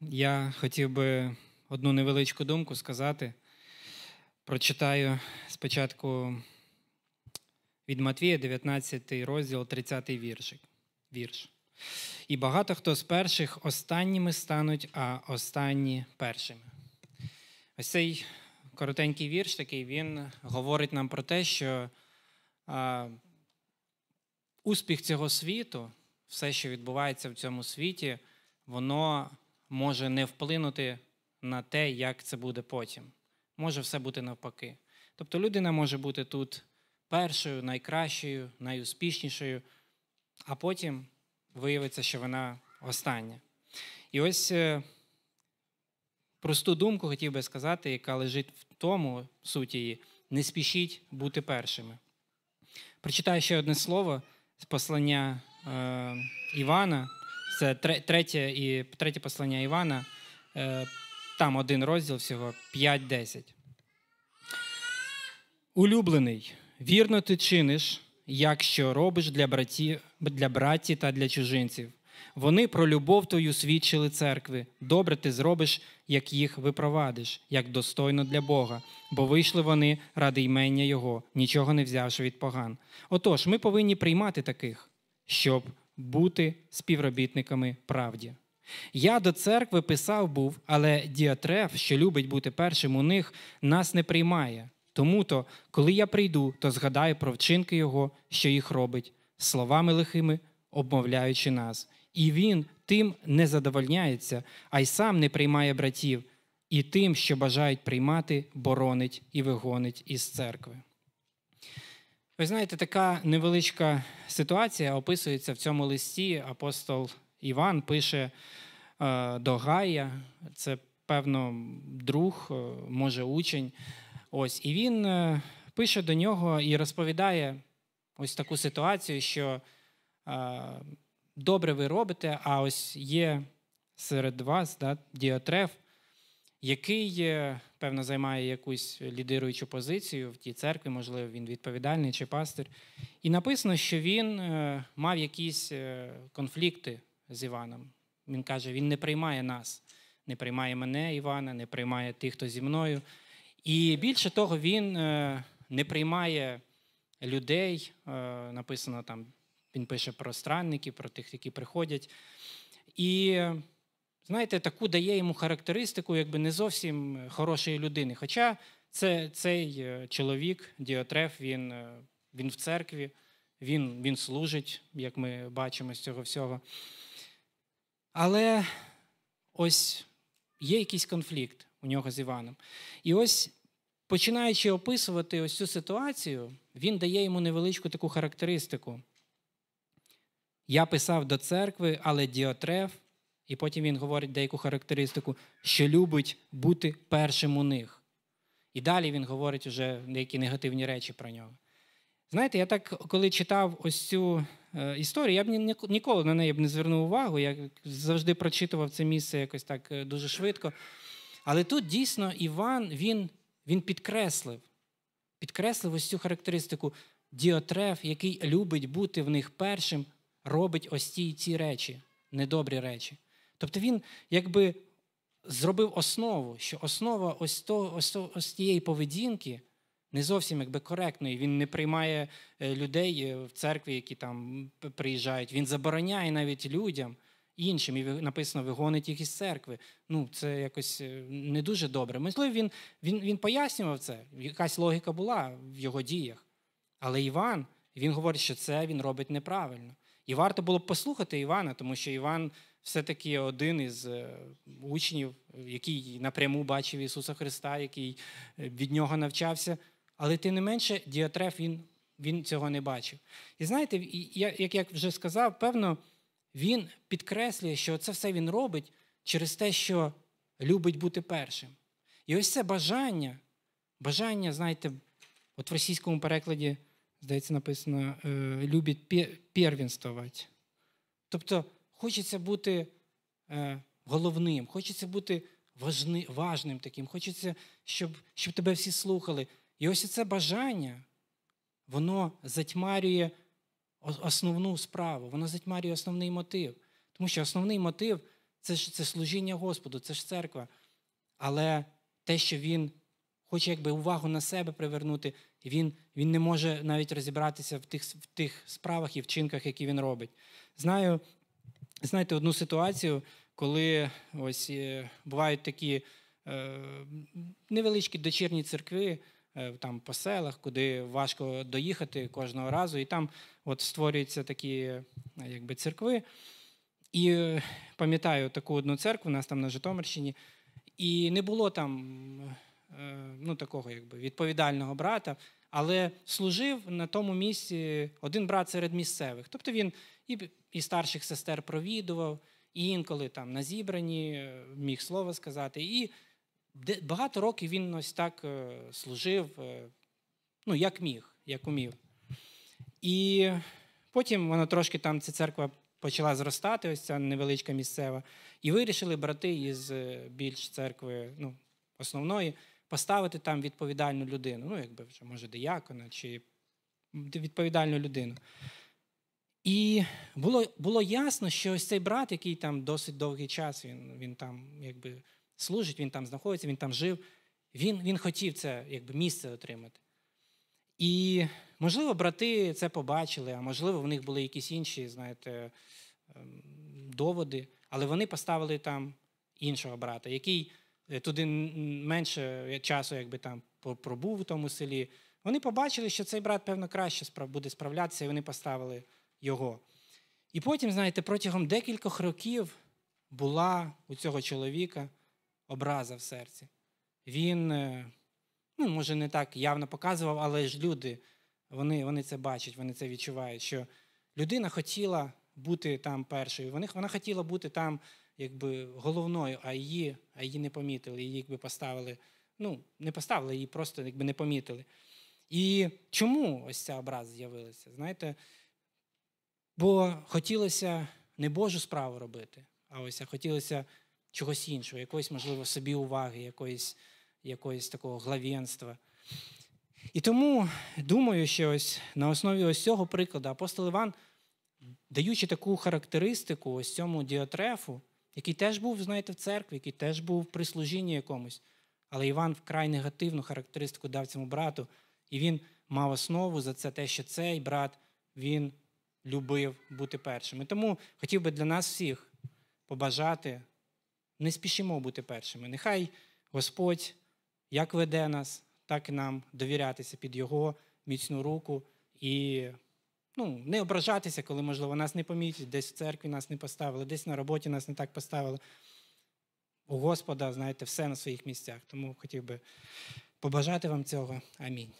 Я хотів би одну невеличку думку сказати. Прочитаю спочатку від Матвія, 19 розділ, 30 віршик. вірш. І багато хто з перших останніми стануть, а останні першими. Ось цей коротенький вірш такий, він говорить нам про те, що а, успіх цього світу, все, що відбувається в цьому світі, воно може не вплинути на те, як це буде потім. Може все бути навпаки. Тобто людина може бути тут першою, найкращою, найуспішнішою, а потім виявиться, що вона остання. І ось е, просту думку хотів би сказати, яка лежить в тому суті її, не спішіть бути першими. Прочитаю ще одне слово з послання е, Івана. Це третє і третє послання Івана. Е, там один розділ всього 5-10. Улюблений, вірно ти чиниш, якщо робиш для братів, для браті та для чужинців. Вони про любов твою свідчили церкви. Добре ти зробиш, як їх випровадиш, як достойно для Бога, бо вийшли вони ради ймення Його, нічого не взявши від поган. Отож, ми повинні приймати таких, щоб бути співробітниками правді. Я до церкви писав був, але Діатреф, що любить бути першим у них, нас не приймає. Тому то, коли я прийду, то згадаю про вчинки Його, що їх робить, словами лихими обмовляючи нас. І він тим не задовольняється, а й сам не приймає братів, і тим, що бажають приймати, боронить і вигонить із церкви. Ви знаєте, така невеличка ситуація описується в цьому листі. Апостол Іван пише е, до Гая, це, певно, друг, е, може, учень. Ось, І він е, пише до нього і розповідає ось таку ситуацію, що добре ви робите, а ось є серед вас да, діатреф, який, певно, займає якусь лідируючу позицію в тій церкві, можливо, він відповідальний чи пастир. І написано, що він е, мав якісь е, конфлікти з Іваном. Він каже, він не приймає нас, не приймає мене, Івана, не приймає тих, хто зі мною. І більше того, він е, не приймає людей, написано там він пише про странників, про тих, які приходять. І, знаєте, таку дає йому характеристику, якби не зовсім хорошої людини. Хоча це, цей е, чоловік, Діотреф, він е, він в церкві, він, він служить, як ми бачимо з цього всього. Але ось є якийсь конфлікт у нього з Іваном. І ось, починаючи описувати ось цю ситуацію, він дає йому невеличку таку характеристику. Я писав до церкви, але Діотреф, і потім він говорить деяку характеристику, що любить бути першим у них. І далі він говорить вже деякі негативні речі про нього. Знаєте, я так, коли читав ось цю е, історію, я б ніколи на неї б не звернув увагу. Я завжди прочитував це місце якось так е, дуже швидко. Але тут дійсно Іван він, він підкреслив, підкреслив ось цю характеристику Діотреф, який любить бути в них першим, робить ось ті ці речі, недобрі речі. Тобто він якби зробив основу, що основа ось то, ось, ось тієї поведінки не зовсім якби коректної. Він не приймає е, людей е, в церкві, які там приїжджають. Він забороняє навіть людям. Іншим, і написано, вигонить їх із церкви. Ну, це якось е, не дуже добре. Можливо, він він, він пояснював це, якась логіка була в його діях. Але Іван, він говорить, що це він робить неправильно. І варто було б послухати Івана, тому що Іван все-таки один із е, учнів, який напряму бачив Ісуса Христа, який е, від нього навчався. Але тим не менше, Діатреф він, він цього не бачив. І знаєте, як я вже сказав, певно, він підкреслює, що це все він робить через те, що любить бути першим. І ось це бажання, бажання, знаєте, от в російському перекладі здається, написано, е, любить первенствувати. Тобто хочеться бути е, головним, хочеться бути важни, важним таким, хочеться, щоб щоб тебе всі слухали. І ось це бажання, воно затьмарює основну справу, воно затьмарює основний мотив. Тому що основний мотив Це ж це служіння Господу, це ж церква. Але те, що він хоче якби увагу на себе привернути, він він не може навіть розібратися в тих в тих справах і вчинках, які він робить. Знаю, знаєте, одну ситуацію, коли ось е, бувають такі е, невеличкі дочірні церкви. Е, там по селах, куди важко доїхати кожного разу, і там от створюються такі якби, церкви. І пам'ятаю таку одну церкву, у нас там на Житомирщині, і не було там ну, такого якби, відповідального брата, але служив на тому місці один брат серед місцевих. Тобто він і і старших сестер провідував, і інколи там на зібранні е, міг слово сказати. І багато років він ось так служив, ну, як міг, як умів. І потім вона трошки там ця церква почала зростати, ось ця невеличка місцева, і вирішили брати із е, більш церкви ну, основної поставити там відповідальну людину. Ну, якби вже, може, диякона чи відповідальну людину. І було було ясно, що ось цей брат, який там досить довгий час, він він там якби служить, він там знаходиться, він там жив, він він хотів це якби, місце отримати. І, можливо, брати це побачили, а можливо, в них були якісь інші, знаєте, ем, доводи, але вони поставили там іншого брата, який туди менше часу якби там пробув у тому селі. Вони побачили, що цей брат, певно, краще буде справлятися, і вони поставили його. І потім, знаєте, протягом декількох років була у цього чоловіка образа в серці. Він е, ну, може, не так явно показував, але ж люди, вони вони це бачать, вони це відчувають, що людина хотіла бути там першою, вона хотіла бути там якби головною, а її а її не помітили, її якби поставили, ну, не поставили, її просто якби не помітили. І чому ось ця образа з'явилася? Знаєте, бо хотілося не Божу справу робити, а ось а хотілося чогось іншого, якоїсь, можливо, собі уваги, якоїсь якогось такого главенства. І тому думаю, що ось на основі ось цього прикладу апостол Іван, даючи таку характеристику ось цьому діатрефу, який теж був, знаєте, в церкві, який теж був при служінні якомусь, але Іван вкрай негативну характеристику дав цьому брату, і він мав основу за це те, що цей брат він любив бути першим. І тому хотів би для нас всіх побажати, не спішимо бути першими. Нехай Господь як веде нас, так і нам довірятися під Його міцну руку і ну, не ображатися, коли, можливо, нас не помітять, десь в церкві нас не поставили, десь на роботі нас не так поставили. У Господа, знаєте, все на своїх місцях. Тому хотів би побажати вам цього. Амінь.